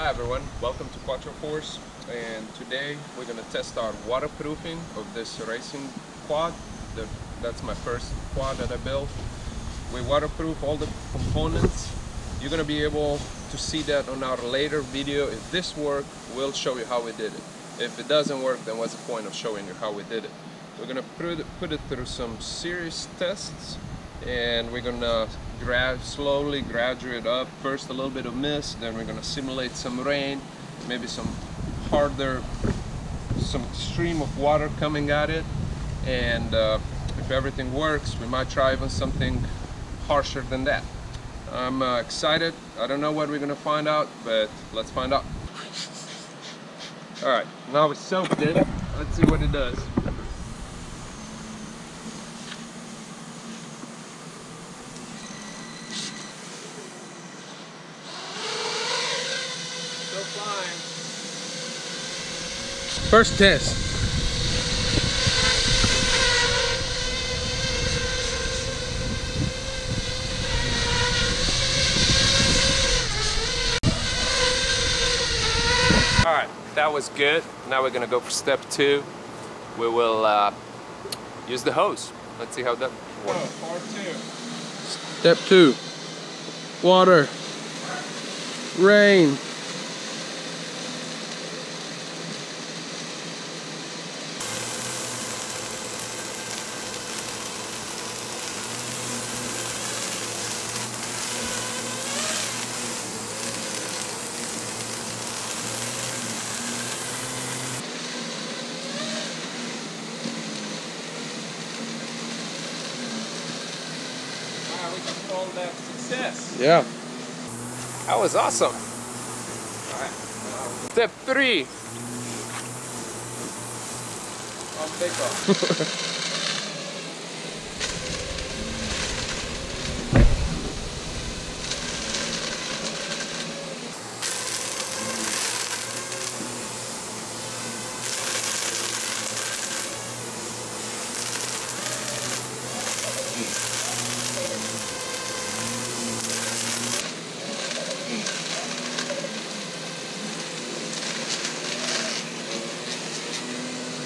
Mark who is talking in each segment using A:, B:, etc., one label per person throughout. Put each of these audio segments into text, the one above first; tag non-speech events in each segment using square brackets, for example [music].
A: Hi everyone, welcome to Cuatro Force and today we're going to test our waterproofing of this racing quad. The, that's my first quad that I built. We waterproof all the components. You're going to be able to see that on our later video. If this works, we'll show you how we did it. If it doesn't work, then what's the point of showing you how we did it? We're going to put it, put it through some serious tests and we're gonna grad slowly graduate up. First a little bit of mist then we're gonna simulate some rain maybe some harder some stream of water coming at it. And uh, if everything works we might try even something harsher than that. I'm uh, excited. I don't know what we're gonna find out but let's find out. [laughs] All right. Now we soaked it let's see what it does First test. All right, that was good. Now we're gonna go for step two. We will uh, use the hose. Let's see how that works. Part two. Step two, water, rain. Call that success. Yeah. That was awesome. All right. Step three. [laughs] On take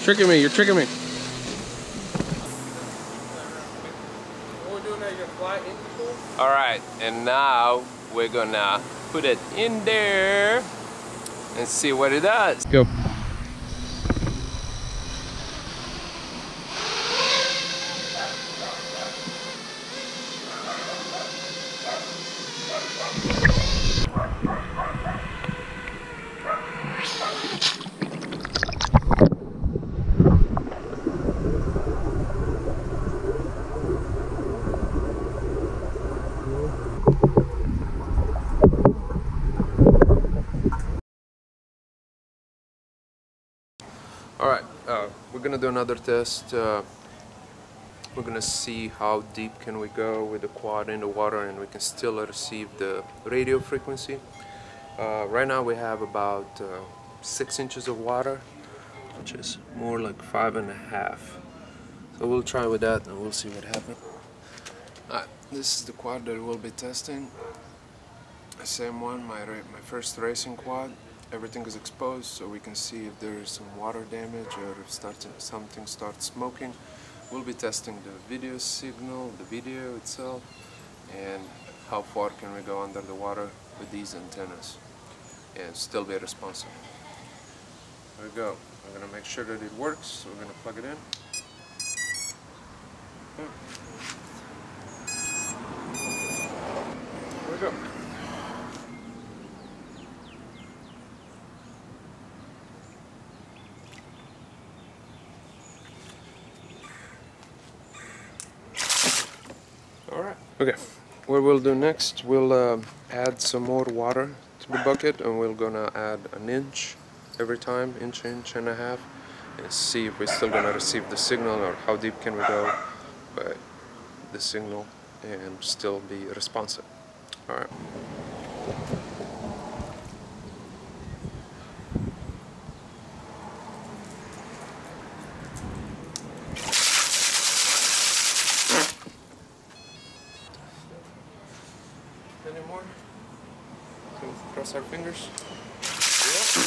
A: Tricking me, you're tricking me. Alright, and now we're gonna put it in there and see what it does. Go. Alright, uh, we're gonna do another test. Uh, we're gonna see how deep can we go with the quad in the water and we can still receive the radio frequency. Uh, right now we have about uh, six inches of water, which is more like five and a half. So we'll try with that and we'll see what happens. Alright, this is the quad that we'll be testing. The same one, my, my first racing quad everything is exposed so we can see if there is some water damage or if something starts smoking. We'll be testing the video signal, the video itself, and how far can we go under the water with these antennas and still be responsive. There we go. I'm going to make sure that it works, so we're going to plug it in. There we go. Alright, okay. What we'll do next, we'll uh, add some more water to the bucket and we're gonna add an inch every time, inch, inch and a half, and see if we're still gonna receive the signal or how deep can we go by the signal and still be responsive. Alright. anymore. Can cross our fingers. Yep.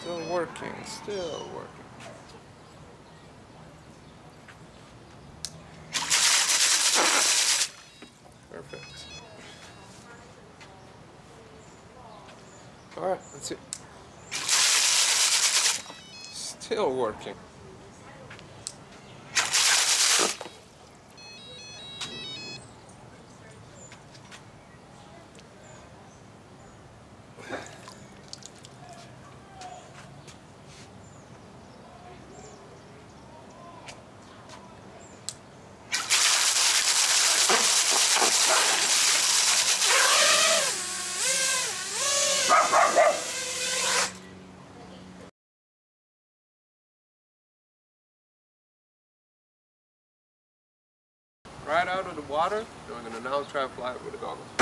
A: Still working, still working. Perfect. Alright, that's it. Still working. Right out of the water, now try and fly it with the goggles.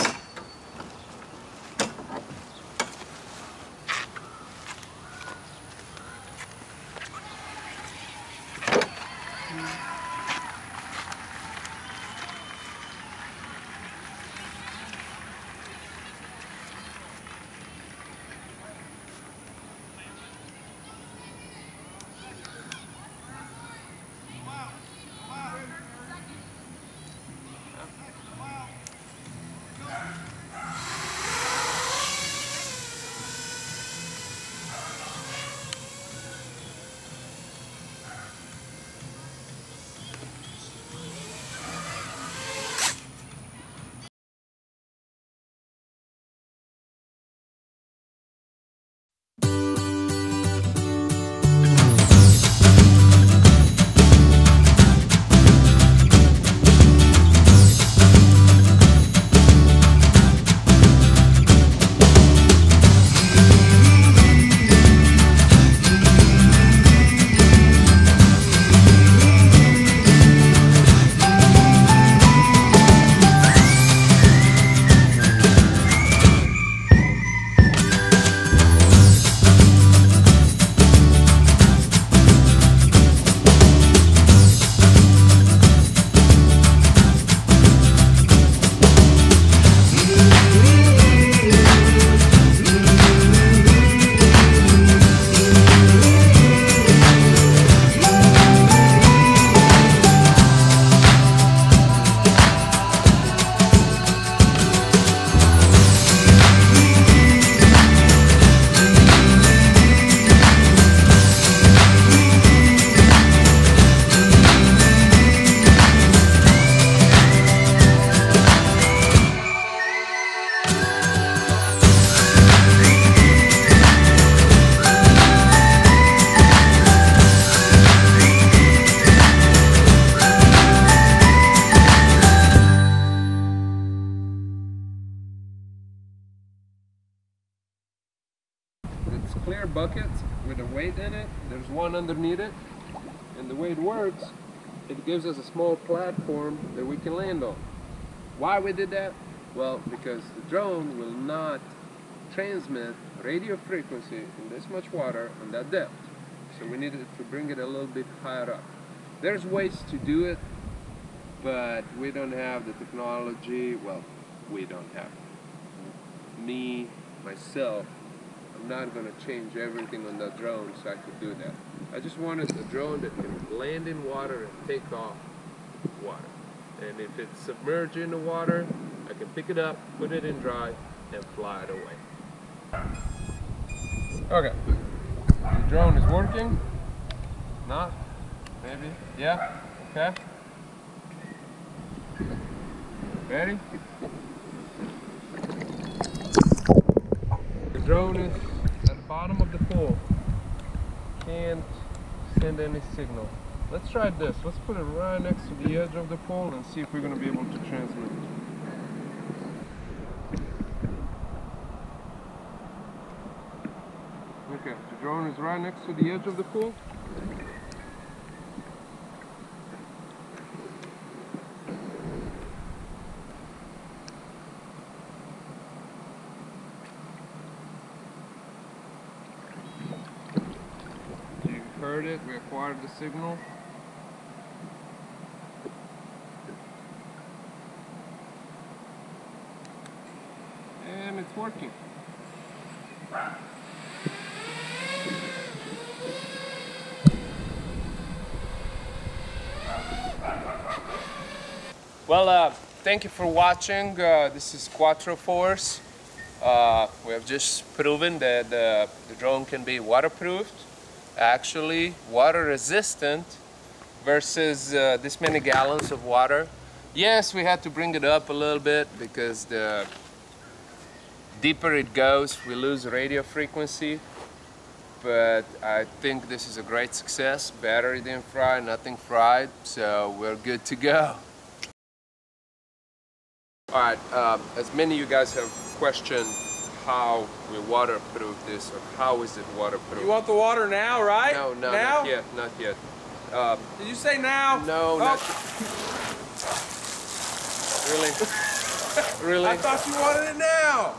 A: Bucket with a weight in it. There's one underneath it. And the way it works, it gives us a small platform that we can land on. Why we did that? Well, because the drone will not transmit radio frequency in this much water on that depth. So we needed to bring it a little bit higher up. There's ways to do it, but we don't have the technology. Well, we don't have. Me, myself, I'm not going to change everything on that drone so I could do that. I just wanted a drone that can land in water and take off water. And if it's submerged in the water, I can pick it up, put it in dry, and fly it away. Okay. The drone is working. Not? Maybe? Yeah? Okay. Ready? The drone is the bottom of the pool. Can't send any signal. Let's try this. Let's put it right next to the edge of the pole and see if we're going to be able to transmit. Okay, the drone is right next to the edge of the pool. heard it, we acquired the signal. And it's working. Well, uh, thank you for watching. Uh, this is Cuatro Force. Uh, we have just proven that uh, the drone can be waterproofed actually water resistant versus uh, this many gallons of water. Yes, we had to bring it up a little bit because the deeper it goes, we lose radio frequency. But I think this is a great success. Battery didn't fry, nothing fried, so we're good to go. All right, um, as many of you guys have questioned how we waterproof this or how is it waterproof?
B: You want the water now, right?
A: No, no,
B: now?
A: not yet, not yet. Um,
B: Did you say now?
A: no,
B: Oh,
A: not Really? [laughs] really?
B: I thought you wanted it now.